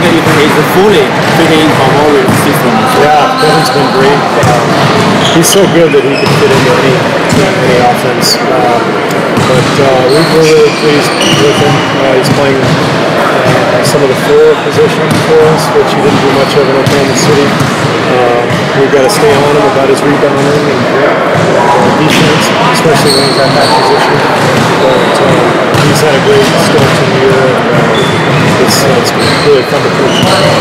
think he's fully fitting in our system? Yeah, Kevin's been great. Um, he's so good that he can fit into any any offense. Um, but uh, we, we're really pleased with him. Uh, he's playing uh, some of the four positions for us, which he didn't do much of in Oklahoma City. Uh, we've got to stay on him about his rebounding and uh, defense, especially when he's at that position. It's, really fun to.